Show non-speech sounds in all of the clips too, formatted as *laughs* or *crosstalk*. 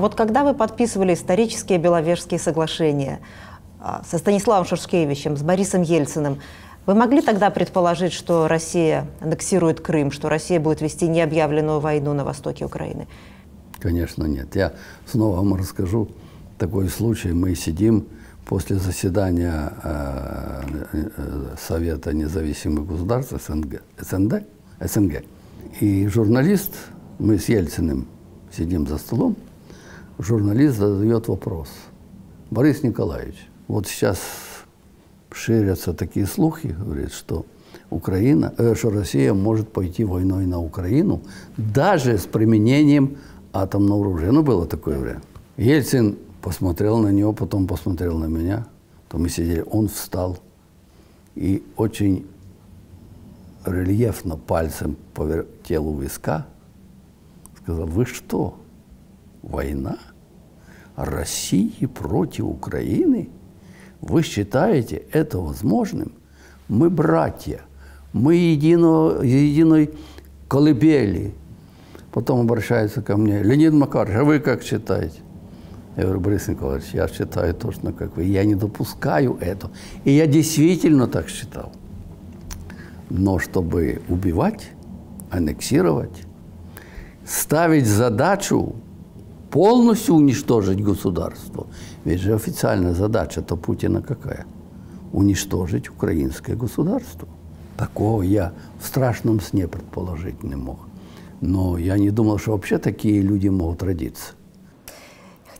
вот когда вы подписывали исторические Беловежские соглашения а, со Станиславом Шушкевичем, с Борисом Ельциным, вы могли тогда предположить, что Россия аннексирует Крым, что Россия будет вести необъявленную войну на востоке Украины? Конечно, нет. Я снова вам расскажу такой случай. Мы сидим после заседания э, э, Совета независимых государств СНГ, СНД, СНГ. И журналист, мы с Ельциным сидим за столом, журналист задает вопрос. Борис Николаевич, вот сейчас ширятся такие слухи, говорит, что Украина, э, что Россия может пойти войной на Украину даже с применением атомного оружия. Ну, было такое время. Ельцин посмотрел на него, потом посмотрел на меня. То мы сидели, он встал и очень рельефно пальцем по телу виска сказал, вы что, война России против Украины? Вы считаете это возможным? Мы братья, мы едино, единой колыбели. Потом обращается ко мне, Леонид Макарович, а вы как считаете? Я говорю, Борис Николаевич, я считаю точно как вы. Я не допускаю это. И я действительно так считал. Но чтобы убивать, аннексировать, ставить задачу полностью уничтожить государство. Ведь же официальная задача-то Путина какая? Уничтожить украинское государство. Такого я в страшном сне предположить не мог. Но я не думал, что вообще такие люди могут родиться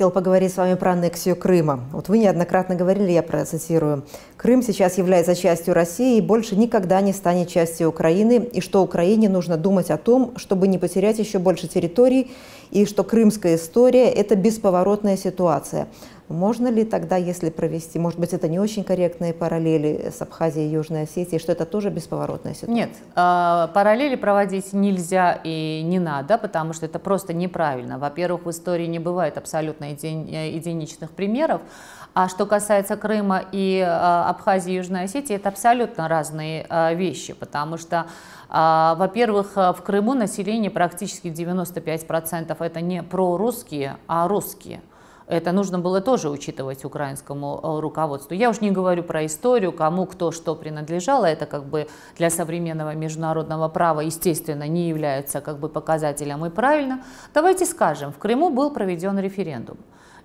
хотела поговорить с вами про аннексию Крыма. Вот вы неоднократно говорили, я процитирую, «Крым сейчас является частью России и больше никогда не станет частью Украины, и что Украине нужно думать о том, чтобы не потерять еще больше территорий, и что крымская история – это бесповоротная ситуация». Можно ли тогда, если провести, может быть, это не очень корректные параллели с Абхазией и Южной Осетией, что это тоже бесповоротная ситуация? Нет, а, параллели проводить нельзя и не надо, потому что это просто неправильно. Во-первых, в истории не бывает абсолютно э, единичных примеров. А что касается Крыма и а, Абхазии и Южной Осетии, это абсолютно разные а, вещи, потому что во-первых, в Крыму население практически 95% это не прорусские, а русские. Это нужно было тоже учитывать украинскому руководству. Я уж не говорю про историю, кому кто что принадлежало. Это как бы для современного международного права, естественно, не является как бы показателем и правильно. Давайте скажем, в Крыму был проведен референдум.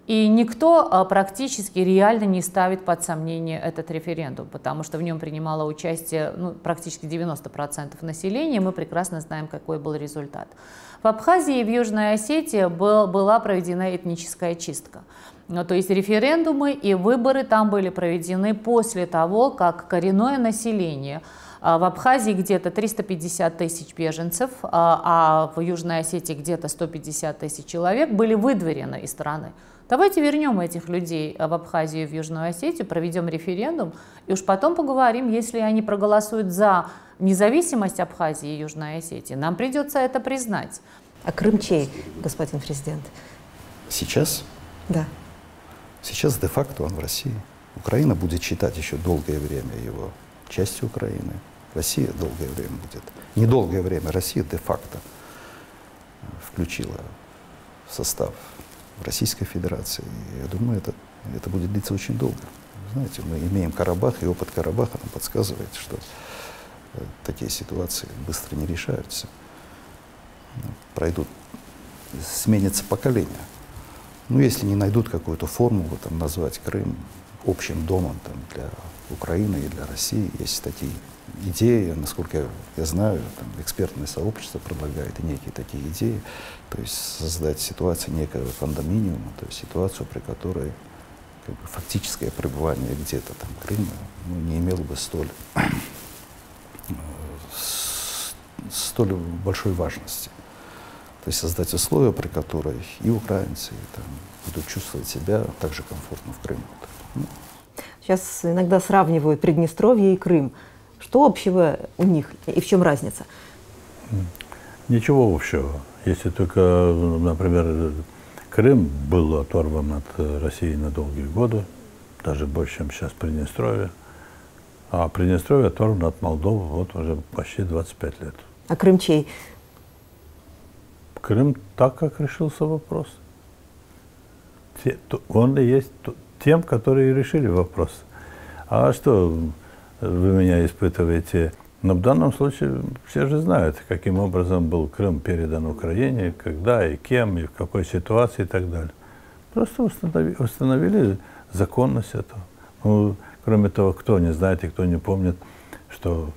И никто а, практически реально не ставит под сомнение этот референдум, потому что в нем принимало участие ну, практически 90% населения, мы прекрасно знаем, какой был результат. В Абхазии и в Южной Осетии был, была проведена этническая чистка. Ну, то есть референдумы и выборы там были проведены после того, как коренное население а, в Абхазии где-то 350 тысяч беженцев, а, а в Южной Осетии где-то 150 тысяч человек были выдворены из страны. Давайте вернем этих людей в Абхазию и в Южную Осетию, проведем референдум, и уж потом поговорим, если они проголосуют за независимость Абхазии и Южной Осетии, нам придется это признать. А Крым чей, господин президент? Сейчас? Да. Сейчас де-факто он в России. Украина будет считать еще долгое время его частью Украины. Россия долгое время будет. Недолгое время Россия де-факто включила в состав Российской Федерации. Я думаю, это, это будет длиться очень долго. Знаете, мы имеем Карабах, и опыт Карабаха нам подсказывает, что э, такие ситуации быстро не решаются. Ну, пройдут, сменится поколение. Ну, если не найдут какую-то формулу, там, назвать Крым общим домом там, для Украины и для России, есть такие идеи, насколько я знаю, там, экспертное сообщество предлагает некие такие идеи, то есть создать ситуацию некого кондоминиума, то есть ситуацию, при которой как бы, фактическое пребывание где-то там Крыма ну, не имело бы столь, столь большой важности. То есть создать условия, при которой и украинцы и, там, будут чувствовать себя так же комфортно в Крыму. Сейчас иногда сравнивают Приднестровье и Крым. Что общего у них и в чем разница? Ничего общего. Если только, например, Крым был оторван от России на долгие годы, даже больше, чем сейчас Приднестровье. А Приднестровье оторван от Молдовы вот уже почти 25 лет. А Крым чей? Крым так, как решился вопрос. он и есть тем, которые решили вопрос. А что вы меня испытываете? Но в данном случае все же знают, каким образом был Крым передан Украине, когда и кем, и в какой ситуации и так далее. Просто установили, установили законность этого. Ну, кроме того, кто не знает и кто не помнит, что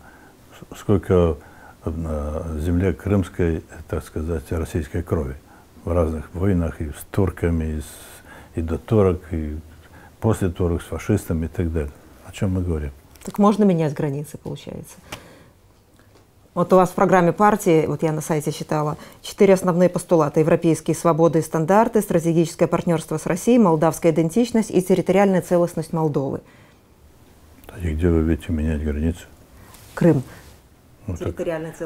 сколько на земле крымской, так сказать, российской крови в разных войнах и с турками, и, с, и до турок, и после турок с фашистами и так далее. О чем мы говорим? Так можно менять границы, получается. Вот у вас в программе партии, вот я на сайте читала, четыре основные постулата. Европейские свободы и стандарты, стратегическое партнерство с Россией, молдавская идентичность и территориальная целостность Молдовы. И где вы видите менять границы? Крым. Ну,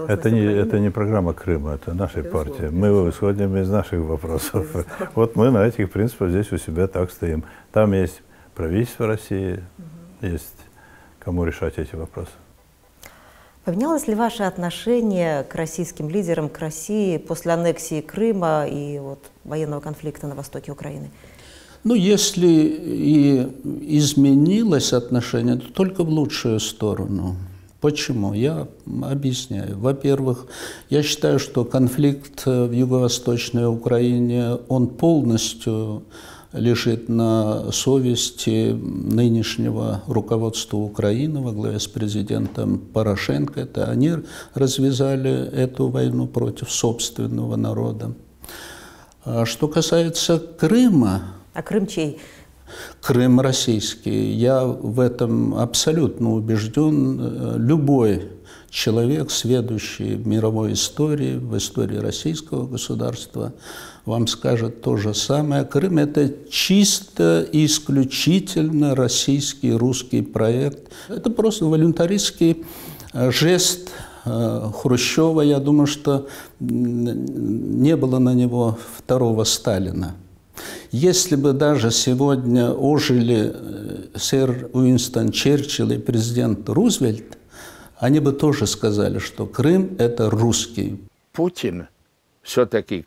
это не, это не программа Крыма, это нашей партии. Мы исходим из наших вопросов. *laughs* Вот мы на этих принципах здесь у себя так стоим. Там есть правительство России, угу. есть кому решать эти вопросы. Поменялось ли ваше отношение к российским лидерам, к России после аннексии Крыма и вот военного конфликта на востоке Украины? Ну, если и изменилось отношение, то только в лучшую сторону. Почему? Я объясняю. Во-первых, я считаю, что конфликт в Юго-Восточной Украине, он полностью лежит на совести нынешнего руководства Украины во главе с президентом Порошенко. Это они развязали эту войну против собственного народа. А что касается Крыма... А Крым чей? Крым российский. Я в этом абсолютно убежден. Любой человек, сведущий в мировой истории, в истории российского государства, вам скажет то же самое. Крым – это чисто и исключительно российский, русский проект. Это просто волюнтаристский э, жест э, Хрущева. Я думаю, что не было на него второго Сталина. Если бы даже сегодня ожили э, сэр Уинстон Черчилль и президент Рузвельт, они бы тоже сказали, что Крым – это русский. Путин все-таки,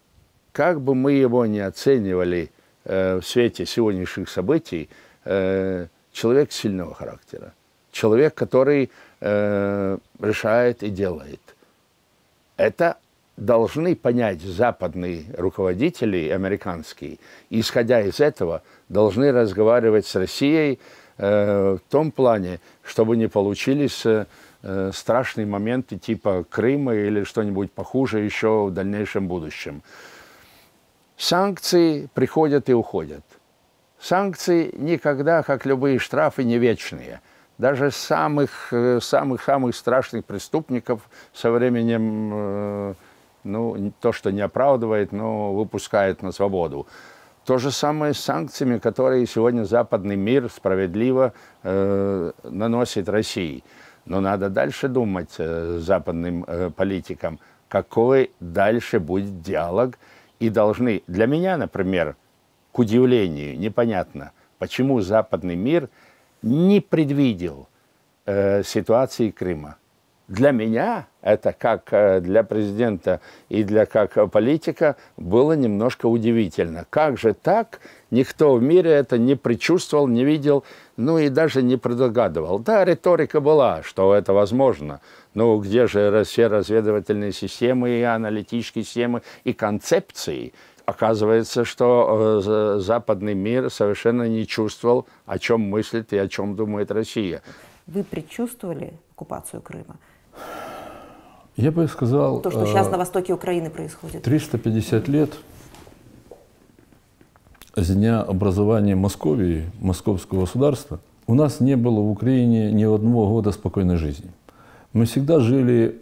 как бы мы его не оценивали э, в свете сегодняшних событий, э, человек сильного характера. Человек, который э, решает и делает. Это должны понять западные руководители, американские, и, исходя из этого, должны разговаривать с Россией э, в том плане, чтобы не получились э, страшные моменты типа Крыма или что-нибудь похуже еще в дальнейшем будущем. Санкции приходят и уходят. Санкции никогда, как любые штрафы, не вечные – даже самых-самых-самых э, страшных преступников со временем э, ну, то, что не оправдывает, но выпускает на свободу. То же самое с санкциями, которые сегодня западный мир справедливо э, наносит России. Но надо дальше думать э, западным э, политикам, какой дальше будет диалог. И должны, для меня, например, к удивлению, непонятно, почему западный мир не предвидел э, ситуации Крыма. Для меня это как э, для президента и для как политика было немножко удивительно. Как же так? Никто в мире это не предчувствовал, не видел, ну и даже не предугадывал. Да, риторика была, что это возможно. Но где же все разведывательные системы и аналитические системы и концепции? Оказывается, что э, западный мир совершенно не чувствовал, о чем мыслит и о чем думает Россия. Вы предчувствовали оккупацию Крыма? Я бы сказал... То, что сейчас э, на востоке Украины происходит. 350 лет с дня образования Московии, московского государства, у нас не было в Украине ни одного года спокойной жизни. Мы всегда жили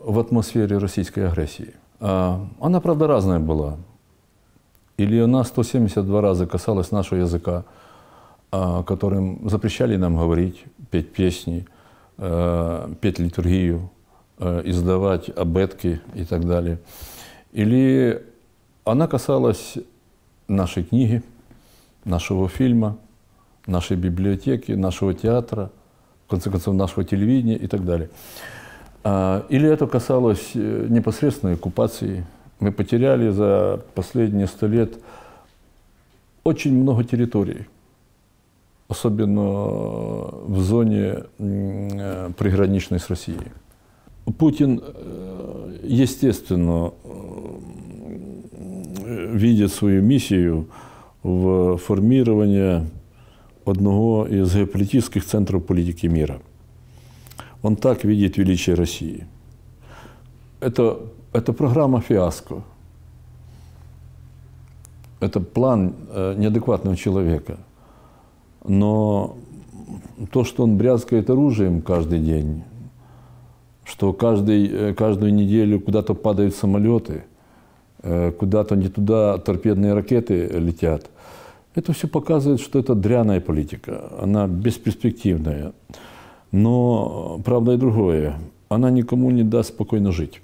в атмосфере российской агрессии. А, она, правда, разная была. Или она 172 раза касалась нашего языка, а, которым запрещали нам говорить, петь песни, петь литургию, э, издавать абетки и так далее. Или она касалась нашей книги, нашего фильма, нашей библиотеки, нашего театра, в конце концов, нашего телевидения и так далее. А, или это касалось э, непосредственной оккупации. Мы потеряли за последние сто лет очень много территорий, особенно в зоне э, приграничной с Россией. Путин, э, естественно, видит свою миссию в формировании одного из геополитических центров политики мира. Он так видит величие России. Это, это программа фиаско. Это план э, неадекватного человека. Но то, что он брязгает оружием каждый день, что каждый, э, каждую неделю куда-то падают самолеты, э, куда-то не туда торпедные ракеты летят, это все показывает, что это дряная политика, она бесперспективная. Но правда и другое, она никому не даст спокойно жить.